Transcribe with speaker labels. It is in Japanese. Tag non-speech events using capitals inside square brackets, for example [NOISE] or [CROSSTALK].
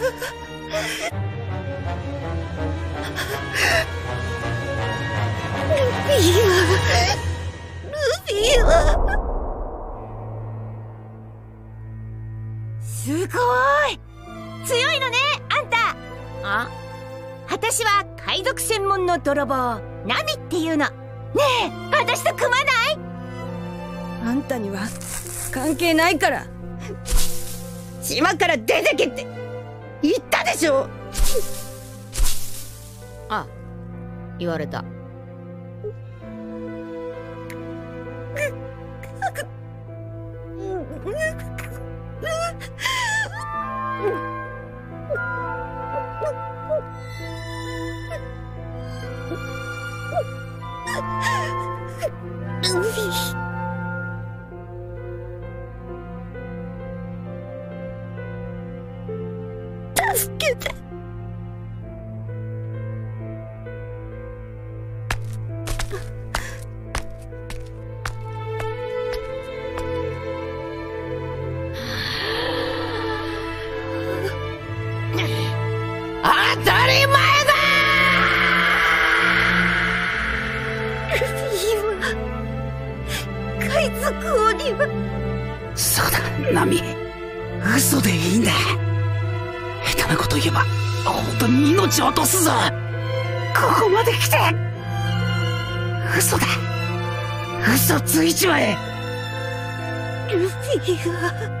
Speaker 1: ィはすごい強いのね。あんた。あ私は海賊専門の。泥棒ナミっていうのねえ私と組まない？
Speaker 2: あんたには関係ないから。
Speaker 1: 島から出てけって。言ったでしょ？
Speaker 3: あ言われた [LAUGHS]
Speaker 1: 助けて。
Speaker 3: 当たり前だ！
Speaker 1: 海賊王には。
Speaker 4: そうだナミ。嘘でいいんだ。下手なこと言えば本当に命を落とすぞ。ここまで来て嘘だ。嘘ついちまえ。
Speaker 1: ルフィは